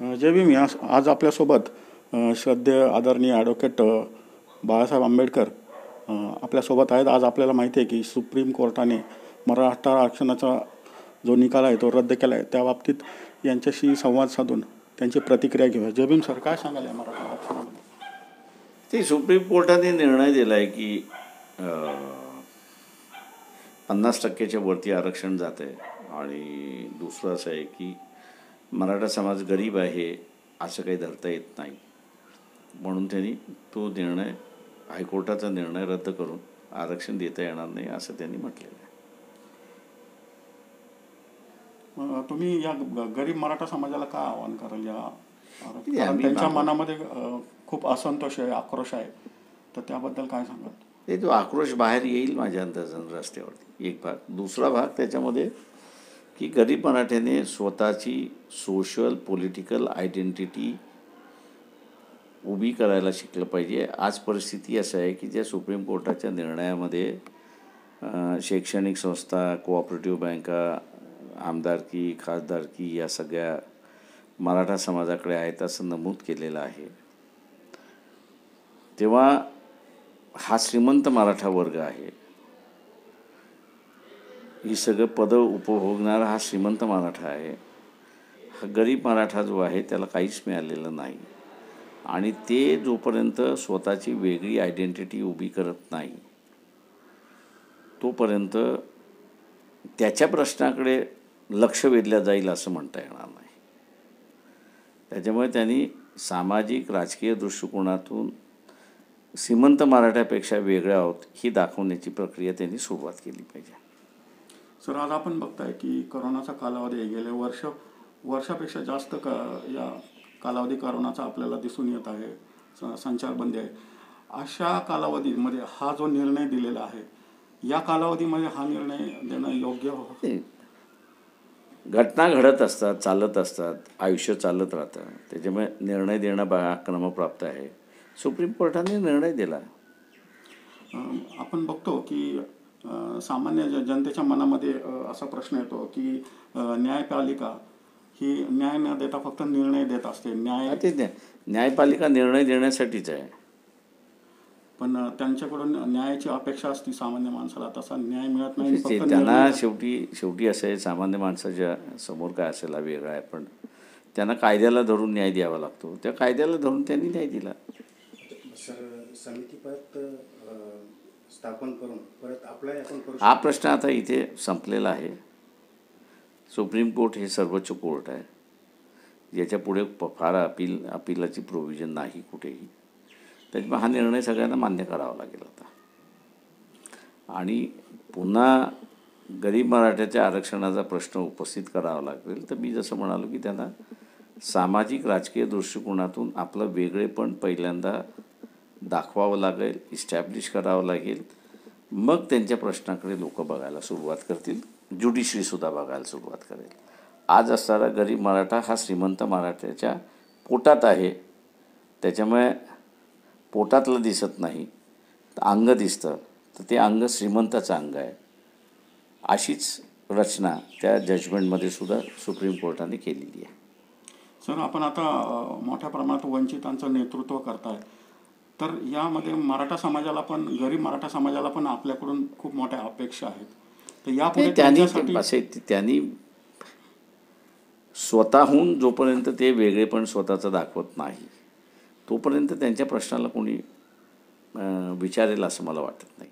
जय भीम या आज आपल्यासोबत अ, श्रद्धेय आदरणीय ॲडव्होकेट बाळासाहेब आंबेडकर आपल्यासोबत आहेत. आज आपल्याला माहिती आहे की सुप्रीम कोर्टाने मराठा आरक्षणाचा जो निकाल आहे तो रद्द केला आहे. त्या बाबतीत यांच्याशी संवाद साधून त्यांची प्रतिक्रिया घेऊया. जय भीम सर काय सांगाल या मराठा आरक्षणामध्ये ते सुप्रीम कोर्टाने निर्णय दिला आहे की पन्नास टक्क्याच्या वरती आरक्षण जात आहे आणि दुसरं असं आहे की मराठा समाज गरीब आहे असं काही धरता येत नाही. म्हणून त्यांनी तो निर्णय हायकोर्टाचा निर्णय रद्द करून आरक्षण देता येणार नाही असं त्यांनी म्हटलेलं आहे. तुम्ही या गरीब मराठा समाजाला काय आवाहन कराल? या कारण आम्ही त्यांच्या. मनामध्ये खूप असंतोष आहे आक्रोश आहे. तर त्याबद्दल काय सांगाल? ते तो आक्रोश बाहेर येईल माझ्या अंदाजानं रस्त्यावरती. एक भाग दुसरा भाग त्याच्यामध्ये की गरीब मराठ्याने स्वतःची सोशल पॉलिटिकल आयडेंटिटी उभी करायला शिकलं पाहिजे. आज परिस्थिती असं आहे की ज्या सुप्रीम कोर्टाच्या निर्णयामध्ये शैक्षणिक संस्था कोऑपरेटिव्ह बँका आमदारकी खासदारकी या सगळ्या मराठा समाजाकडे आहेत असं नमूद केलेलं आहे. तेव्हा हा श्रीमंत मराठा वर्ग आहे. ही सगळं पदं उपभोगणारा हा श्रीमंत मराठा आहे. हा गरीब मराठा जो आहे त्याला काहीच मिळालेलं नाही. आणि ते जोपर्यंत स्वतःची वेगळी आयडेंटिटी उभी करत नाही तोपर्यंत त्याच्या प्रश्नाकडे लक्ष वेधल्या जाईल असं म्हणता येणार नाही. त्याच्यामुळे त्यांनी सामाजिक राजकीय दृष्टिकोनातून श्रीमंत मराठ्यापेक्षा वेगळे आहोत ही दाखवण्याची प्रक्रिया त्यांनी सुरुवात केली पाहिजे. सर आज आपण बघताय की करोनाचा कालावधी. गेले वर्ष वर्षापेक्षा जास्त क या कालावधी करोनाचा आपल्याला दिसून येत आहे संचारबंदी आहे. अशा कालावधीमध्ये हा जो निर्णय दिलेला आहे या कालावधीमध्ये हा निर्णय देणं योग्य हो? घटना घडत असतात चालत असतात आयुष्य चालत राहतं. त्याच्यामुळे निर्णय देणं बा क्रमप्राप्त आहे. सुप्रीम कोर्टाने निर्णय दिला. आपण बघतो की सामान्य ज- जनतेच्या मनामध्ये असा प्रश्न येतो की न्यायपालिका ही न्याय न देता फक्त निर्णय देत असते. न्याय ते न्या- न्यायपालिका निर्णय देण्यासाठीच आहे. पण त्यांच्याकडून न्यायाची अपेक्षा असते सामान्य माणसाला. तसा न्याय मिळत नाही त्यांना शेवटी शेवटी असं आहे सामान्य माणसाच्या समोर काय असेल वेगळा आहे. पण त्यांना कायद्याला धरून न्याय द्यावा लागतो. त्या कायद्याला धरून त्यांनी न्याय दिला. सर समिती परत अ, स्थापन करून परत अप्लाय आपण करू हा प्रश्न आता इथे संपलेला आहे. सुप्रीम कोर्ट हे सर्वोच्च कोर्ट आहे. याच्यापुढे फार अपील अपिलाची प्रोव्हिजन नाही कुठेही. त्याच्यामुळे हा निर्णय सगळ्यांना मान्य करावा लागेल आता. आणि पुन्हा गरीब मराठ्याच्या आरक्षणाचा प्रश्न उपस्थित करावा लागेल तर मी जसं म्हणालो की त्यांना सामाजिक राजकीय दृष्टिकोनातून आपलं वेगळेपण पहिल्यांदा दाखवावं लागेल इस्टॅब्लिश करावं लागेल. मग त्यांच्या प्रश्नाकडे लोक बघायला सुरुवात करतील. ज्युडिशरीसुद्धा बघायला सुरुवात करेल. आज असणारा गरीब मराठा हा श्रीमंत मराठ्याच्या पोटात आहे. त्याच्यामुळे पोटातलं दिसत नाही. तर अंग दिसतं. तर ते अंग श्रीमंताचं अंग आहे. अशीच रचना त्या जजमेंटमध्ये सुद्धा सुप्रीम कोर्टाने केलेली आहे. सर आपण आता मोठ्या प्रमाणात वंचितांचं नेतृत्व करताय. तर यामध्ये मराठा समाजाला पण गरीब मराठा समाजाला पण आपल्याकडून खूप मोठ्या अपेक्षा आहेत. तर यापुढे त्यांनी त्यांच्यासाठी त्यांनी स्वतःहून जोपर्यंत ते वेगळेपण स्वतःचं दाखवत नाही तोपर्यंत त्यांच्या प्रश्नाला कोणी विचारेल असं मला वाटत नाही